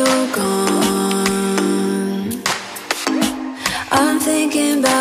you gone. I'm thinking about